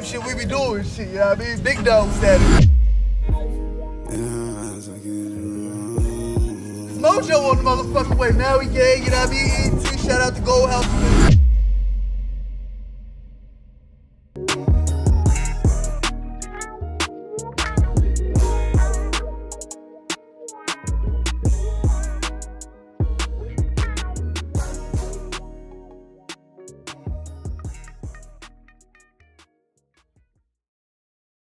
same shit we be doing, shit, you know what I mean? Big dog status. It's Mojoe on the motherfucking way. Now we gay. you know what I mean? ET, shout out to Gold House.